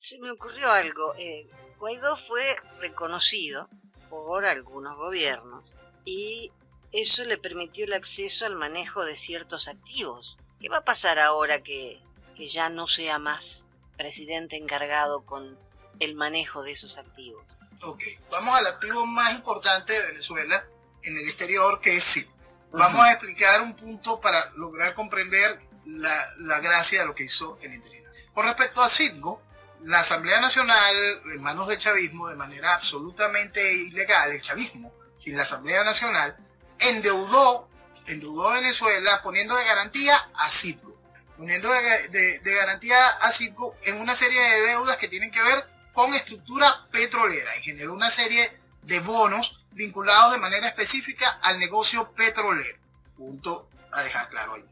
Se me ocurrió algo. Eh, Guaidó fue reconocido por algunos gobiernos y eso le permitió el acceso al manejo de ciertos activos. ¿Qué va a pasar ahora que, que ya no sea más presidente encargado con el manejo de esos activos? Ok, vamos al activo más importante de Venezuela en el exterior, que es Citgo. Vamos a explicar un punto para lograr comprender la, la gracia de lo que hizo el interino. Con respecto a Citgo, la Asamblea Nacional, en manos del chavismo, de manera absolutamente ilegal, el chavismo, sin la Asamblea Nacional, endeudó, endeudó Venezuela poniendo de garantía a Citgo, poniendo de, garantía a Citgo en una serie de deudas que tienen que ver con estructura petrolera y generó una serie de bonos vinculados de manera específica al negocio petrolero. Punto a dejar claro ahí.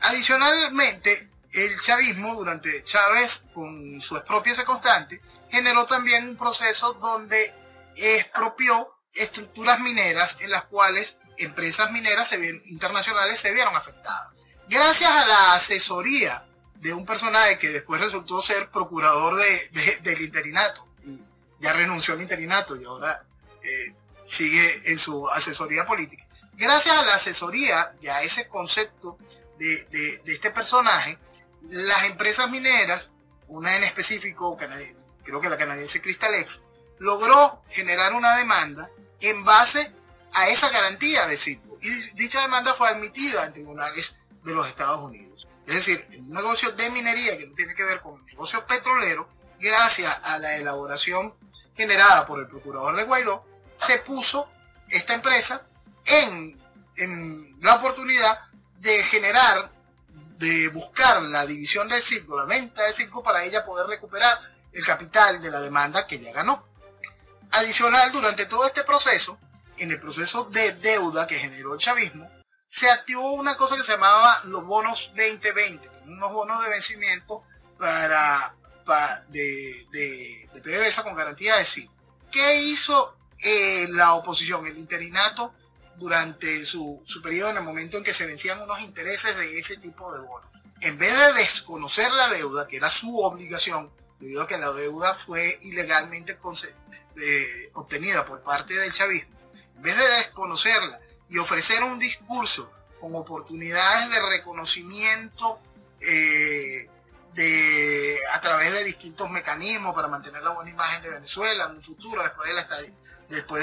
Adicionalmente, el chavismo durante Chávez, con su expropiación constante, generó también un proceso donde expropió estructuras mineras en las cuales empresas mineras internacionales se vieron afectadas. Gracias a la asesoría de un personaje que después resultó ser procurador del interinato, y ya renunció al interinato y ahora eh, sigue en su asesoría política. Gracias a la asesoría y a ese concepto de, este personaje, las empresas mineras, una en específico, creo que la canadiense Crystalex, logró generar una demanda en base a esa garantía de sitio. Y dicha demanda fue admitida en tribunales de los Estados Unidos. Es decir, un negocio de minería que no tiene que ver con el negocio petrolero, gracias a la elaboración generada por el procurador de Guaidó, se puso esta empresa en, en la oportunidad de generar, de buscar la división del circo, la venta del circo, para ella poder recuperar el capital de la demanda que ya ganó. Adicional, durante todo este proceso, en el proceso de deuda que generó el chavismo, se activó una cosa que se llamaba los bonos 2020, unos bonos de vencimiento para, de, de, PDVSA con garantía de sí. ¿Qué hizo eh, la oposición, el interinato, durante su, su periodo en el momento en que se vencían unos intereses de ese tipo de bonos? En vez de desconocer la deuda, que era su obligación, debido a que la deuda fue ilegalmente eh, obtenida por parte del chavismo, en vez de desconocerla y ofrecer un discurso con oportunidades de reconocimiento eh, de, a través de distintos mecanismos para mantener la buena imagen de Venezuela en un futuro después de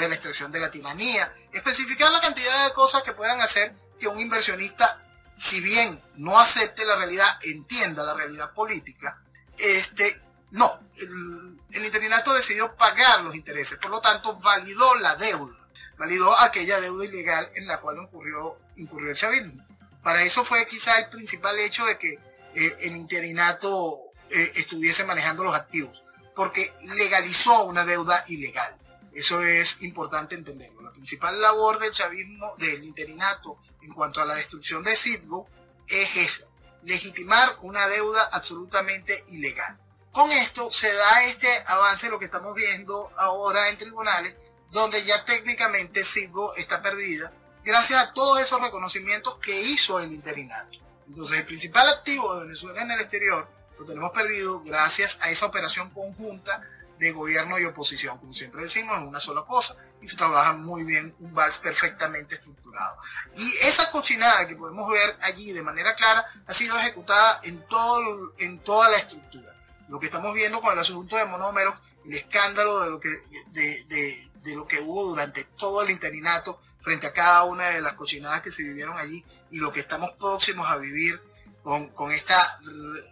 la, extracción de la tiranía, especificar la cantidad de cosas que puedan hacer que un inversionista, si bien no acepte la realidad, entienda la realidad política, este, no, el, el interinato decidió pagar los intereses, por lo tanto validó la deuda, validó aquella deuda ilegal en la cual incurrió, incurrió el chavismo. Para eso fue quizá el principal hecho de que eh, el interinato eh, estuviese manejando los activos, porque legalizó una deuda ilegal. Eso es importante entenderlo. La principal labor del chavismo, del interinato, en cuanto a la destrucción de Citgo, es esa, legitimar una deuda absolutamente ilegal. Con esto se da este avance, lo que estamos viendo ahora en tribunales, donde ya técnicamente Citgo está perdida, gracias a todos esos reconocimientos que hizo el interinato. Entonces, el principal activo de Venezuela en el exterior lo tenemos perdido gracias a esa operación conjunta de gobierno y oposición. Como siempre decimos, es una sola cosa y se trabaja muy bien un vals perfectamente estructurado. Y esa cochinada que podemos ver allí de manera clara ha sido ejecutada en, todo, en toda la estructura lo que estamos viendo con el asunto de monómeros, el escándalo de lo que, de, lo que hubo durante todo el interinato frente a cada una de las cochinadas que se vivieron allí y lo que estamos próximos a vivir con, esta,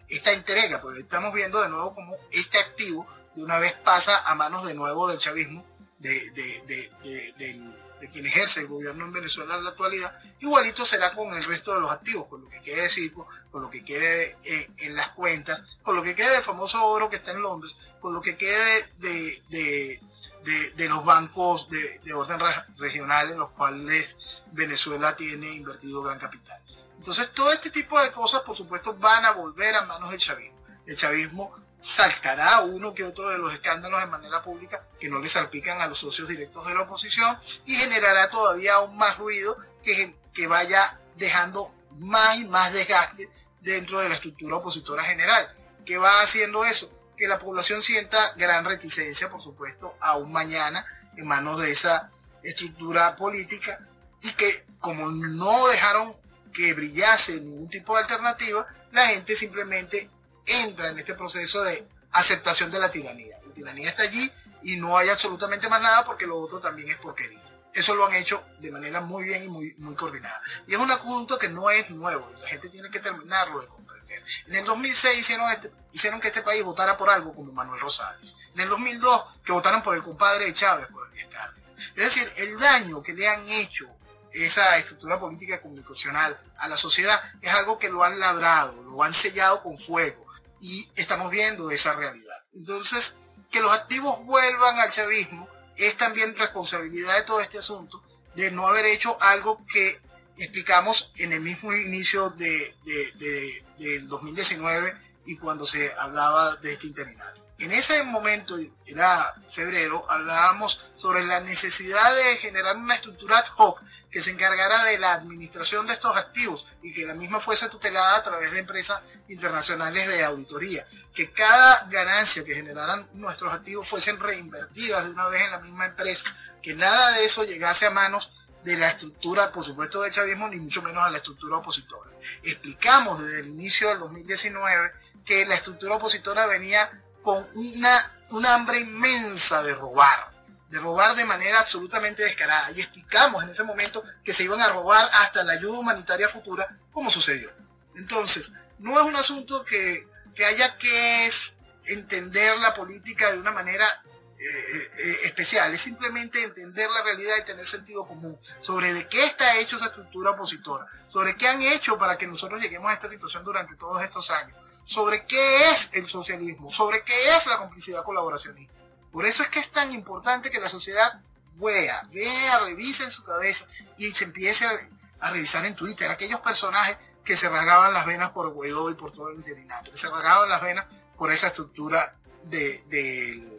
esta entrega, porque estamos viendo de nuevo como este activo de una vez pasa a manos de nuevo del chavismo, de, del quien ejerce el gobierno en Venezuela en la actualidad, igualito será con el resto de los activos, con lo que quede de Citgo, con lo que quede eh, en las cuentas, con lo que quede del famoso oro que está en Londres, con lo que quede de, de, los bancos de, orden regional en los cuales Venezuela tiene invertido gran capital. Entonces, todo este tipo de cosas, por supuesto, van a volver a manos del chavismo. El chavismo saltará uno que otro de los escándalos de manera pública que no le salpican a los socios directos de la oposición y generará todavía aún más ruido que, que vaya dejando más y más desgaste dentro de la estructura opositora general. ¿Qué va haciendo eso? que la población sienta gran reticencia, por supuesto, aún mañana en manos de esa estructura política y que como no dejaron que brillase ningún tipo de alternativa, la gente simplemente entra en este proceso de aceptación de la tiranía. La tiranía está allí y no hay absolutamente más nada porque lo otro también es porquería. Eso lo han hecho de manera muy bien y muy, muy coordinada. Y es un asunto que no es nuevo, la gente tiene que terminarlo de comprender. En el 2006 hicieron, este, hicieron que este país votara por algo como Manuel Rosales. En el 2002 que votaran por el compadre de Chávez, por Elías Cárdenas. Es decir, el daño que le han hecho esa estructura política comunicacional a la sociedad es algo que lo han labrado, lo han sellado con fuego y estamos viendo esa realidad. Entonces, que los activos vuelvan al chavismo es también responsabilidad de todo este asunto de no haber hecho algo que explicamos en el mismo inicio de, del 2019 y cuando se hablaba de este interinato. En ese momento, era febrero, hablábamos sobre la necesidad de generar una estructura ad hoc que se encargara de la administración de estos activos y que la misma fuese tutelada a través de empresas internacionales de auditoría. Que cada ganancia que generaran nuestros activos fuesen reinvertidas de una vez en la misma empresa. Que nada de eso llegase a manos de la estructura, por supuesto, del chavismo, ni mucho menos a la estructura opositora. Explicamos desde el inicio del 2019 que la estructura opositora venía con una, un hambre inmensa de robar, de robar de manera absolutamente descarada. Y explicamos en ese momento que se iban a robar hasta la ayuda humanitaria futura, como sucedió. Entonces, no es un asunto que, que haya que entender la política de una manera eh, eh, especial, es simplemente entender la realidad y tener sentido común sobre de qué está hecho esa estructura opositora, sobre qué han hecho para que nosotros lleguemos a esta situación durante todos estos años, sobre qué es el socialismo, sobre qué es la complicidad colaboracionista. Por eso es que es tan importante que la sociedad vea, vea, revise en su cabeza y se empiece a, revisar en Twitter aquellos personajes que se rasgaban las venas por Guaidó y por todo el interinato, que se rasgaban las venas por esa estructura del de, de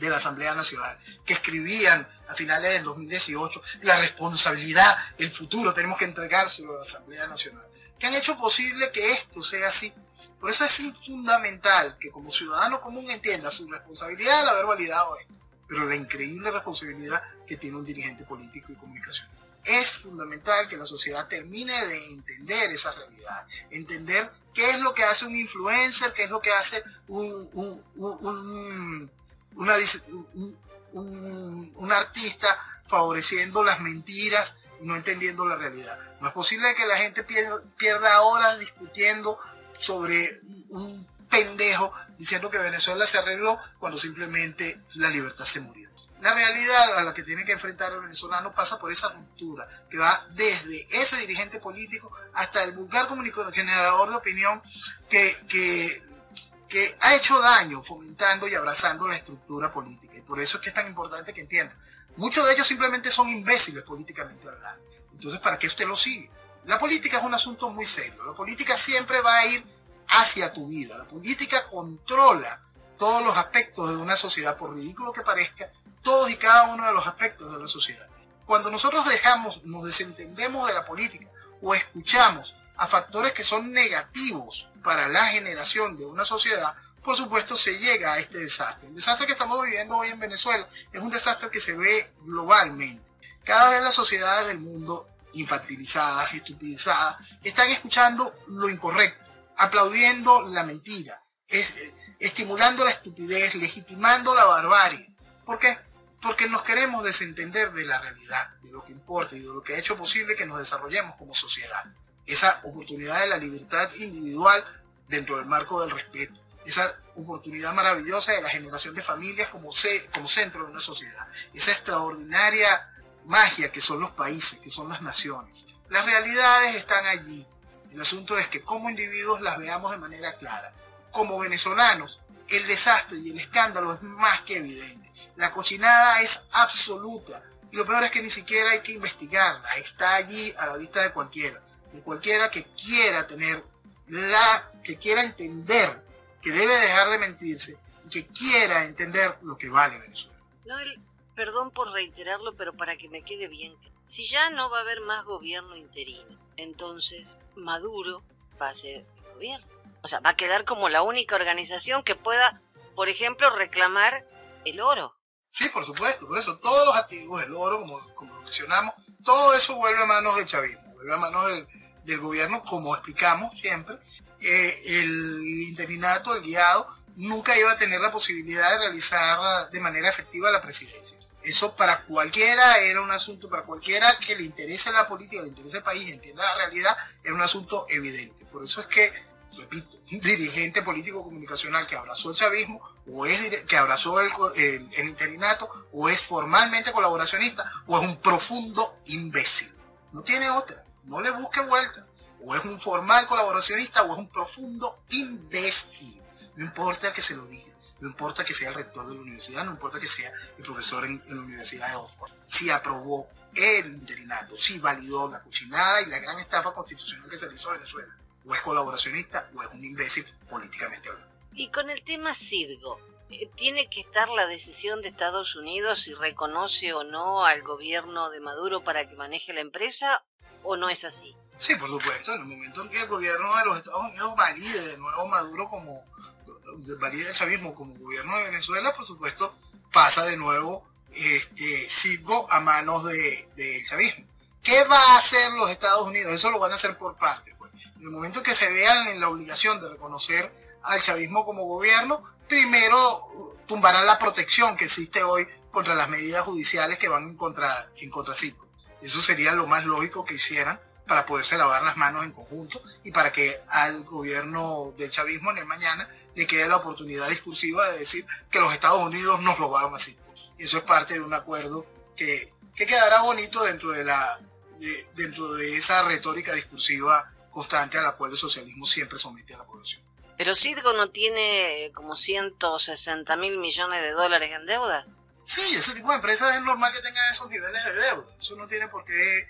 la Asamblea Nacional, que escribían a finales del 2018 la responsabilidad, el futuro, tenemos que entregárselo a la Asamblea Nacional, que han hecho posible que esto sea así. Por eso es fundamental que como ciudadano común entienda su responsabilidad al haber validado esto, pero la increíble responsabilidad que tiene un dirigente político y comunicacional. Es fundamental que la sociedad termine de entender esa realidad, entender qué es lo que hace un influencer, qué es lo que hace un un, artista favoreciendo las mentiras y no entendiendo la realidad. No es posible que la gente pierda, horas discutiendo sobre un pendejo diciendo que Venezuela se arregló cuando simplemente la libertad se murió. La realidad a la que tiene que enfrentar el venezolano pasa por esa ruptura que va desde ese dirigente político hasta el vulgar comunicador, generador de opinión que que ha hecho daño fomentando y abrazando la estructura política. Y por eso es que es tan importante que entiendan. Muchos de ellos simplemente son imbéciles políticamente hablando. Entonces, ¿para qué usted lo sigue? La política es un asunto muy serio. La política siempre va a ir hacia tu vida. La política controla todos los aspectos de una sociedad, por ridículo que parezca, todos y cada uno de los aspectos de la sociedad. Cuando nosotros dejamos, nos desentendemos de la política o escuchamos a factores que son negativos para la generación de una sociedad, por supuesto se llega a este desastre. El desastre que estamos viviendo hoy en Venezuela es un desastre que se ve globalmente. Cada vez las sociedades del mundo infantilizadas, estupidizadas, están escuchando lo incorrecto, aplaudiendo la mentira, estimulando la estupidez, legitimando la barbarie. ¿Por qué? Porque nos queremos desentender de la realidad, de lo que importa y de lo que ha hecho posible que nos desarrollemos como sociedad esa oportunidad de la libertad individual dentro del marco del respeto, esa oportunidad maravillosa de la generación de familias como, como centro de una sociedad, esa extraordinaria magia que son los países, que son las naciones. Las realidades están allí. El asunto es que como individuos las veamos de manera clara. Como venezolanos, el desastre y el escándalo es más que evidente. La cochinada es absoluta. Y lo peor es que ni siquiera hay que investigarla. Está allí a la vista de cualquiera de cualquiera que quiera tener la, que quiera entender que debe dejar de mentirse y que quiera entender lo que vale Venezuela. perdón por reiterarlo, pero para que me quede bien. Si ya no va a haber más gobierno interino, entonces Maduro va a ser el gobierno. O sea, va a quedar como la única organización que pueda por ejemplo, reclamar el oro. Sí, por supuesto, por eso todos los activos, el oro, como, como mencionamos, todo eso vuelve a manos del chavismo, vuelve a manos del, del gobierno, como explicamos siempre. Eh, el interinato, el guiado, nunca iba a tener la posibilidad de realizar de manera efectiva la presidencia. Eso para cualquiera era un asunto, para cualquiera que le interese la política, le interese el país, entienda la realidad, era un asunto evidente. Por eso es que, repito, dirigente político comunicacional que abrazó el chavismo, o es que abrazó el interinato, o es formalmente colaboracionista, o es un profundo imbécil. No tiene otra. No le busque vuelta. O es un formal colaboracionista o es un profundo imbécil. No importa que se lo diga, no importa que sea el rector de la universidad, no importa que sea el profesor en, la Universidad de Oxford. Si aprobó el interinato, si validó la cuchinada y la gran estafa constitucional que se hizo a Venezuela, o es colaboracionista o es un imbécil políticamente hablando. Y con el tema Cidgo, eh, ¿tiene que estar la decisión de Estados Unidos si reconoce o no al gobierno de Maduro para que maneje la empresa o no es así? Sí, por supuesto, en el momento en que el gobierno de los Estados Unidos valide de nuevo Maduro como valide el chavismo como gobierno de Venezuela, por supuesto, pasa de nuevo este a manos del de, chavismo. ¿Qué va a hacer los Estados Unidos? Eso lo van a hacer por partes. Pues. En el momento que se vean en la obligación de reconocer al chavismo como gobierno, primero tumbarán la protección que existe hoy contra las medidas judiciales que van en contra, en contra Eso sería lo más lógico que hicieran para poderse lavar las manos en conjunto y para que al gobierno del chavismo en el mañana le quede la oportunidad discursiva de decir que los Estados Unidos nos robaron así. Eso es parte de un acuerdo que, que quedará bonito dentro de, la, dentro de esa retórica discursiva constante a la cual el socialismo siempre somete a la población. Pero Citgo no tiene como 160 mil millones de dólares en deuda. Sí, ese tipo de empresas es normal que tengan esos niveles de deuda. Eso no tiene por qué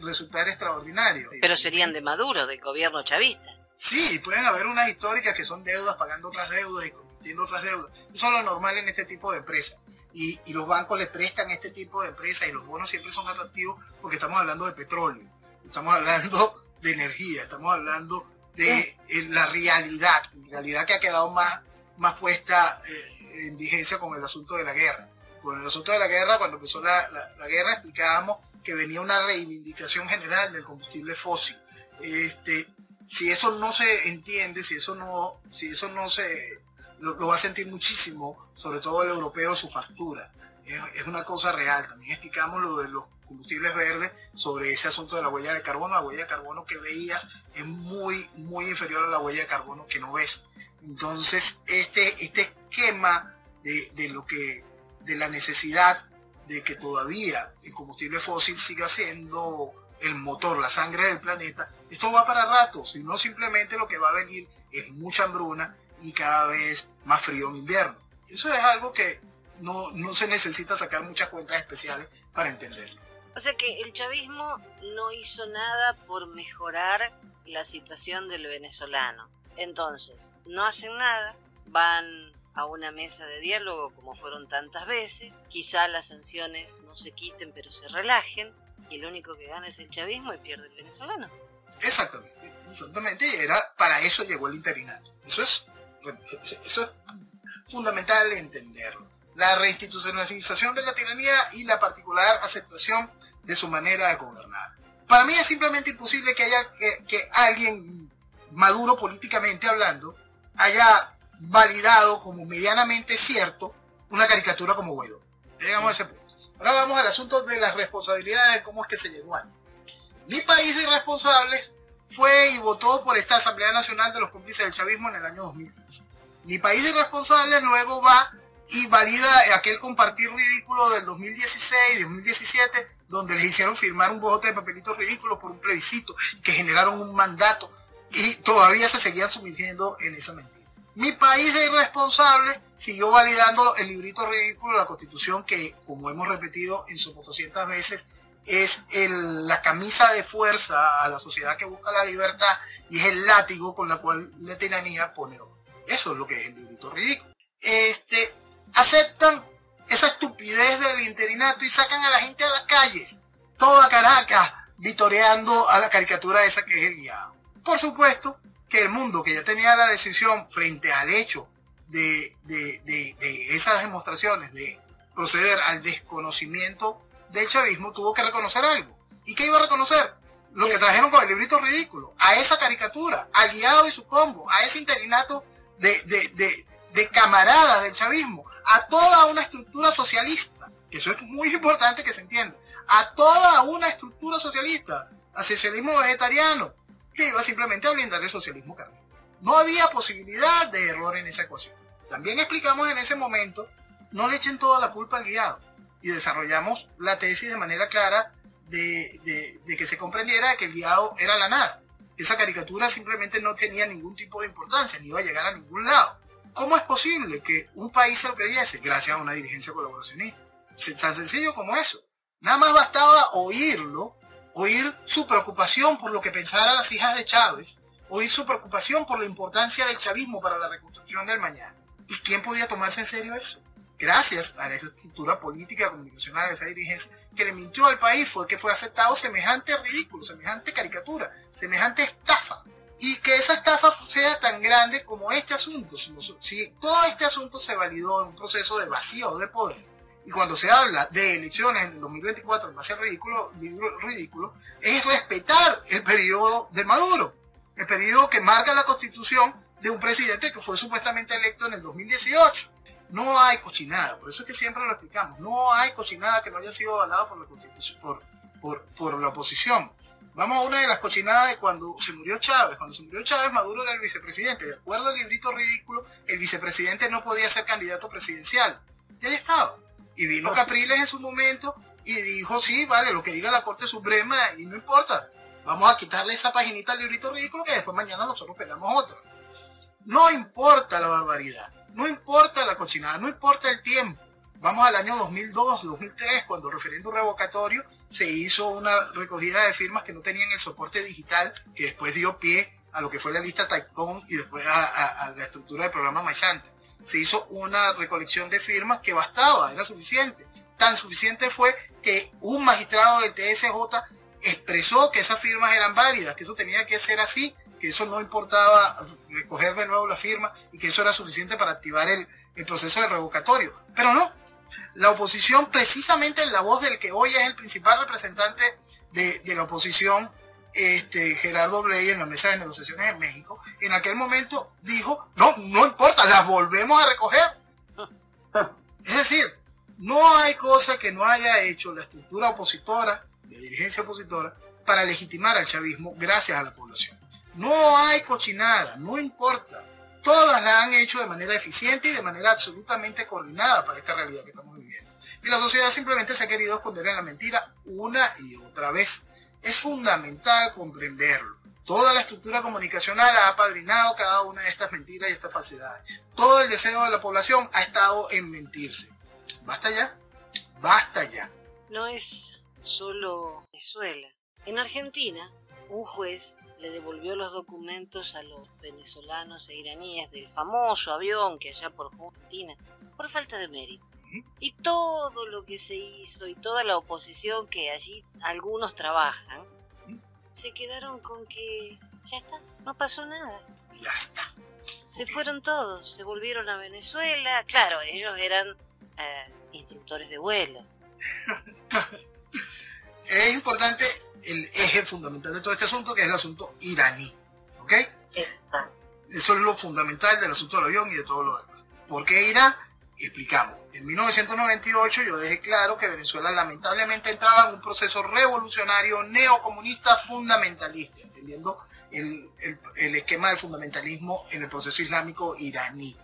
resultar extraordinario. Pero serían de Maduro, del gobierno chavista. Sí, pueden haber unas históricas que son deudas pagando otras deudas y cometiendo otras deudas. Eso es lo normal en este tipo de empresas. Y, y los bancos le prestan este tipo de empresas y los bonos siempre son atractivos porque estamos hablando de petróleo, estamos hablando de energía, estamos hablando de eh, la realidad, realidad que ha quedado más, más puesta eh, en vigencia con el asunto de la guerra el asunto de la guerra, cuando empezó la, guerra, explicábamos que venía una reivindicación general del combustible fósil. Este, si eso no se entiende, si eso no, si eso no se lo, va a sentir muchísimo, sobre todo el europeo, su factura. Es, una cosa real. También explicamos lo de los combustibles verdes sobre ese asunto de la huella de carbono. La huella de carbono que veías es muy, muy inferior a la huella de carbono que no ves. Entonces, este, este esquema de, de lo que de la necesidad de que todavía el combustible fósil siga siendo el motor, la sangre del planeta, esto va para rato, si no simplemente lo que va a venir es mucha hambruna y cada vez más frío en invierno. Eso es algo que no, no se necesita sacar muchas cuentas especiales para entenderlo. O sea que el chavismo no hizo nada por mejorar la situación del venezolano. Entonces, no hacen nada, van a una mesa de diálogo como fueron tantas veces, quizá las sanciones no se quiten pero se relajen y el único que gana es el chavismo y pierde el venezolano. Exactamente, exactamente, y era para eso llegó el interinato. Eso es, eso es fundamental entenderlo. La reinstitucionalización de la tiranía y la particular aceptación de su manera de gobernar. Para mí es simplemente imposible que haya que, que alguien maduro políticamente hablando haya validado como medianamente cierto una caricatura como Guaidó. Llegamos a ese punto. Ahora vamos al asunto de las responsabilidades de cómo es que se llegó ahí. Mi país de irresponsables fue y votó por esta Asamblea Nacional de los Cómplices del Chavismo en el año 2015. Mi país de irresponsables luego va y valida aquel compartir ridículo del 2016, 2017, donde les hicieron firmar un bote de papelitos ridículos por un plebiscito que generaron un mandato y todavía se seguían sumergiendo en esa mentira. Mi país de irresponsables siguió validando el librito ridículo de la constitución que, como hemos repetido en sus 200 veces, es la camisa de fuerza a la sociedad que busca la libertad y es el látigo con la cual la tiranía pone oro. Eso es lo que es el librito ridículo. Este, aceptan esa estupidez del interinato y sacan a la gente a las calles. Toda Caracas vitoreando a la caricatura esa que es el guiado. Por supuesto, que el mundo que ya tenía la decisión frente al hecho de, de, esas demostraciones, de proceder al desconocimiento del chavismo, tuvo que reconocer algo. ¿Y qué iba a reconocer? Lo que trajeron con el librito ridículo, a esa caricatura, al guiado y su combo, a ese interinato de, de, de camaradas del chavismo, a toda una estructura socialista, que eso es muy importante que se entienda, a toda una estructura socialista, al socialismo vegetariano, que iba simplemente a blindar el socialismo carnal. No había posibilidad de error en esa ecuación. También explicamos en ese momento, no le echen toda la culpa al guiado, y desarrollamos la tesis de manera clara de, de que se comprendiera que el guiado era la nada. Esa caricatura simplemente no tenía ningún tipo de importancia, ni iba a llegar a ningún lado. ¿Cómo es posible que un país se lo creyese? Gracias a una dirigencia colaboracionista. Tan sencillo como eso. Nada más bastaba oírlo, oír su preocupación por lo que pensaran las hijas de Chávez, oír su preocupación por la importancia del chavismo para la reconstrucción del mañana. ¿Y quién podía tomarse en serio eso? Gracias a esa estructura política comunicacional de esa dirigencia que le mintió al país fue que fue aceptado semejante ridículo, semejante caricatura, semejante estafa y que esa estafa sea tan grande como este asunto. Si, todo este asunto se validó en un proceso de vacío de poder, y cuando se habla de elecciones en el 2024 va a ser ridículo, ridículo, es respetar el periodo de Maduro, el periodo que marca la constitución de un presidente que fue supuestamente electo en el 2018. No hay cochinada, por eso es que siempre lo explicamos, no hay cochinada que no haya sido avalada por la por, por, por la oposición. Vamos a una de las cochinadas de cuando se murió Chávez. Cuando se murió Chávez, Maduro era el vicepresidente. De acuerdo al librito ridículo, el vicepresidente no podía ser candidato presidencial. Y ahí estaba. Y vino Capriles en su momento y dijo, sí, vale, lo que diga la Corte Suprema y no importa. Vamos a quitarle esa paginita al librito ridículo que después mañana nosotros pegamos otra. No importa la barbaridad, no importa la cochinada, no importa el tiempo. Vamos al año 2002, 2003, cuando el referéndum revocatorio se hizo una recogida de firmas que no tenían el soporte digital, que después dio pie a lo que fue la lista Taicon y después a, la estructura del programa Maizante. Se hizo una recolección de firmas que bastaba, era suficiente. Tan suficiente fue que un magistrado del TSJ expresó que esas firmas eran válidas, que eso tenía que ser así, que eso no importaba recoger de nuevo la firma y que eso era suficiente para activar el, el proceso de revocatorio. Pero no, la oposición, precisamente en la voz del que hoy es el principal representante de, la oposición, este, Gerardo Bley, en la mesa de negociaciones en México, en aquel momento dijo, no, no importa, las volvemos a recoger. Es decir, no hay cosa que no haya hecho la estructura opositora, de dirigencia opositora, para legitimar al chavismo gracias a la población. No hay cochinada, no importa todas la han hecho de manera eficiente y de manera absolutamente coordinada para esta realidad que estamos viviendo. Y la sociedad simplemente se ha querido esconder en la mentira una y otra vez. Es fundamental comprenderlo. Toda la estructura comunicacional ha apadrinado cada una de estas mentiras y estas falsedades. Todo el deseo de la población ha estado en mentirse. Basta ya, basta ya. No es solo Venezuela. En Argentina, un juez le devolvió los documentos a los venezolanos e iraníes del famoso avión que allá por Argentina, por falta de mérito. Y todo lo que se hizo y toda la oposición que allí algunos trabajan, se quedaron con que ya está, no pasó nada. Ya está. Se fueron todos, se volvieron a Venezuela. Claro, ellos eran eh, instructores de vuelo. es importante el eje fundamental de todo este asunto, que es el asunto iraní. ¿Ok? Eso es lo fundamental del asunto del avión y de todo lo demás. ¿Por qué Irán? Explicamos. En 1998 yo dejé claro que Venezuela lamentablemente entraba en un proceso revolucionario neocomunista fundamentalista, entendiendo el, el esquema del fundamentalismo en el proceso islámico iraní.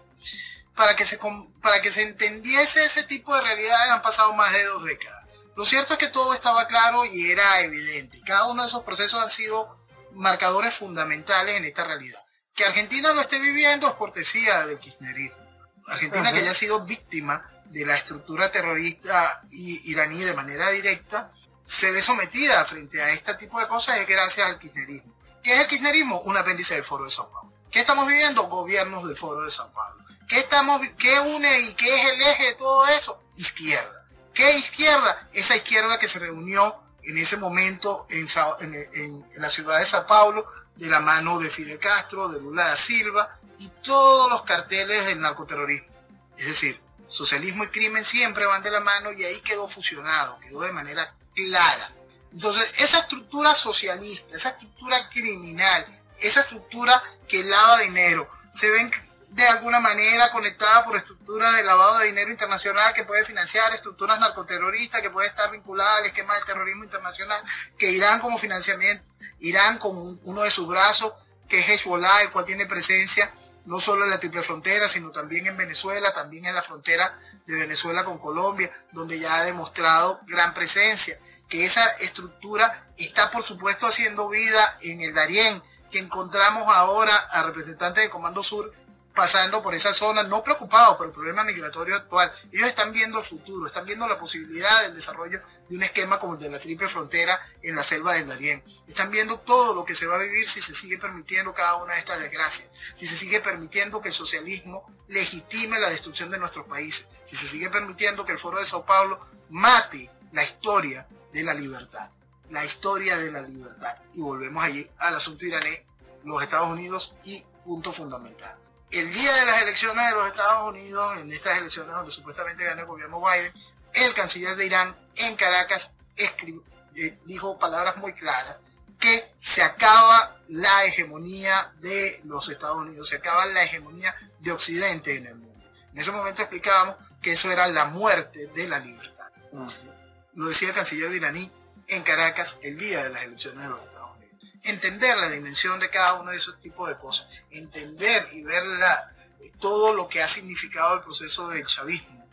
Para que, se, para que se entendiese ese tipo de realidades han pasado más de dos décadas. Lo cierto es que todo estaba claro y era evidente. Cada uno de esos procesos han sido marcadores fundamentales en esta realidad. Que Argentina lo esté viviendo es cortesía del kirchnerismo. Argentina que haya sido víctima de la estructura terrorista iraní de manera directa, se ve sometida frente a este tipo de cosas es gracias al kirchnerismo. ¿Qué es el kirchnerismo? Un apéndice del Foro de Sao Paulo. ¿Qué estamos viviendo? Gobiernos del Foro de Sao Paulo. ¿Qué, estamos, qué une y qué es el eje de todo eso? Izquierda. ¿Qué izquierda? Esa izquierda que se reunió en ese momento en, la ciudad de Sao Paulo de la mano de Fidel Castro, de Lula da Silva y todos los carteles del narcoterrorismo. Es decir, socialismo y crimen siempre van de la mano y ahí quedó fusionado, quedó de manera clara. Entonces, esa estructura socialista, esa estructura criminal, esa estructura que lava dinero, se ven de alguna manera conectada por estructuras de lavado de dinero internacional que puede financiar estructuras narcoterroristas, que puede estar vinculada al esquema de terrorismo internacional, que Irán como financiamiento, Irán como uno de sus brazos, que es Hezbollah, el cual tiene presencia no solo en la triple frontera, sino también en Venezuela, también en la frontera de Venezuela con Colombia, donde ya ha demostrado gran presencia, que esa estructura está por supuesto haciendo vida en el Darién, que encontramos ahora a representantes del Comando Sur pasando por esa zona, no preocupados por el problema migratorio actual. Ellos están viendo el futuro, están viendo la posibilidad del desarrollo de un esquema como el de la triple frontera en la selva del Darién. Están viendo todo lo que se va a vivir si se sigue permitiendo cada una de estas desgracias, si se sigue permitiendo que el socialismo legitime la destrucción de nuestros países, si se sigue permitiendo que el Foro de Sao Paulo mate la historia de la libertad, la historia de la libertad. Y volvemos allí al asunto iraní, los Estados Unidos y punto fundamental el día de las elecciones de los Estados Unidos, en estas elecciones donde supuestamente gana el gobierno Biden, el canciller de Irán en Caracas eh, dijo palabras muy claras que se acaba la hegemonía de los Estados Unidos, se acaba la hegemonía de Occidente en el mundo. En ese momento explicábamos que eso era la muerte de la libertad. Lo decía el canciller de iraní en Caracas el día de las elecciones de los Estados Unidos entender la dimensión de cada uno de esos tipos de cosas, entender y ver todo lo que ha significado el proceso del chavismo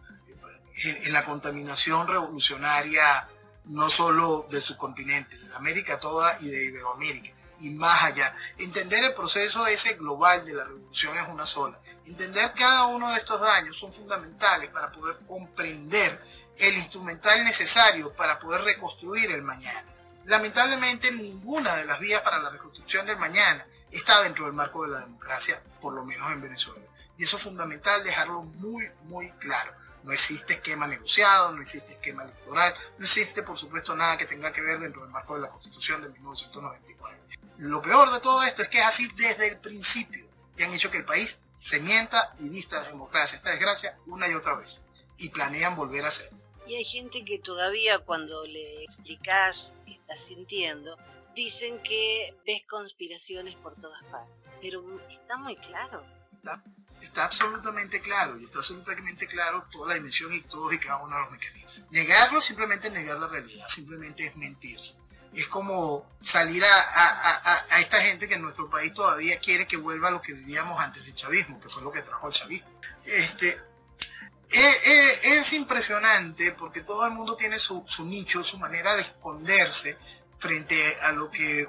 en, en la contaminación revolucionaria no solo del subcontinente, de América toda y de Iberoamérica y más allá. Entender el proceso ese global de la revolución es una sola. Entender cada uno de estos daños son fundamentales para poder comprender el instrumental necesario para poder reconstruir el mañana. Lamentablemente ninguna de las vías para la reconstrucción del mañana está dentro del marco de la democracia, por lo menos en Venezuela. Y eso es fundamental dejarlo muy, muy claro. No existe esquema negociado, no existe esquema electoral, no existe por supuesto nada que tenga que ver dentro del marco de la Constitución de 1999. Lo peor de todo esto es que es así desde el principio y han hecho que el país se mienta y vista democracia, esta desgracia, una y otra vez. Y planean volver a hacerlo. Y hay gente que todavía cuando le explicas que estás sintiendo, dicen que ves conspiraciones por todas partes. Pero está muy claro. Está, absolutamente claro y está absolutamente claro toda la dimensión y todos y cada uno de los mecanismos. Negarlo simplemente negar la realidad, simplemente es mentirse. Es como salir a, a, a, esta gente que en nuestro país todavía quiere que vuelva a lo que vivíamos antes del chavismo, que fue lo que trajo el chavismo. Este, es, impresionante porque todo el mundo tiene su, nicho, su manera de esconderse frente a lo que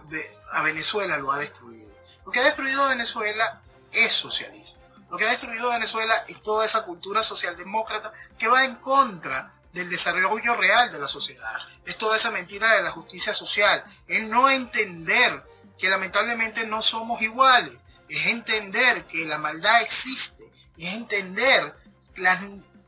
a Venezuela lo ha destruido. Lo que ha destruido Venezuela es socialismo. Lo que ha destruido Venezuela es toda esa cultura socialdemócrata que va en contra del desarrollo real de la sociedad. Es toda esa mentira de la justicia social. Es no entender que lamentablemente no somos iguales. Es entender que la maldad existe. Es entender las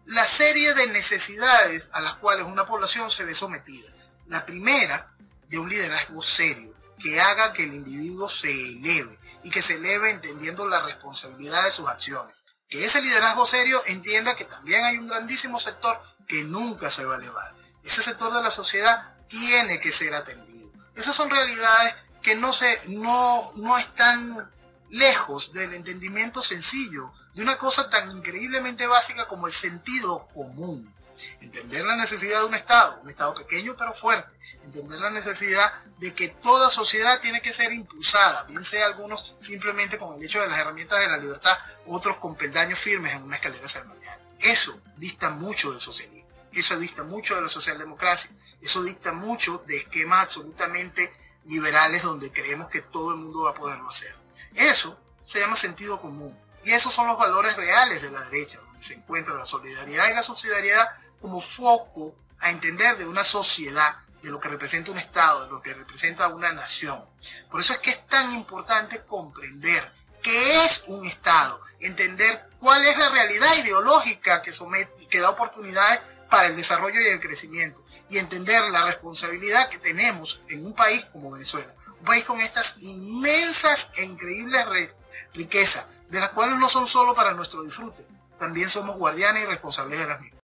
la serie de necesidades a las cuales una población se ve sometida. La primera, de un liderazgo serio, que haga que el individuo se eleve y que se eleve entendiendo la responsabilidad de sus acciones. Que ese liderazgo serio entienda que también hay un grandísimo sector que nunca se va a elevar. Ese sector de la sociedad tiene que ser atendido. Esas son realidades que no, se, no, no están lejos del entendimiento sencillo de una cosa tan increíblemente básica como el sentido común. Entender la necesidad de un Estado, un Estado pequeño pero fuerte. Entender la necesidad de que toda sociedad tiene que ser impulsada, bien sea algunos simplemente con el hecho de las herramientas de la libertad, otros con peldaños firmes en una escalera hacia mañana. Eso dista mucho del socialismo, eso dista mucho de la socialdemocracia, eso dicta mucho de esquemas absolutamente liberales donde creemos que todo el mundo va a poderlo hacer. Eso se llama sentido común. Y esos son los valores reales de la derecha, donde se encuentra la solidaridad y la sociedad como foco a entender de una sociedad, de lo que representa un Estado, de lo que representa una nación. Por eso es que es tan importante comprender qué es un Estado, entender cuál es la realidad ideológica que, somete, que da oportunidades para el desarrollo y el crecimiento. Y entender la responsabilidad que tenemos en un país como Venezuela, un país con estas inmensas e increíbles riquezas, de las cuales no son solo para nuestro disfrute, también somos guardianes y responsables de las mismas.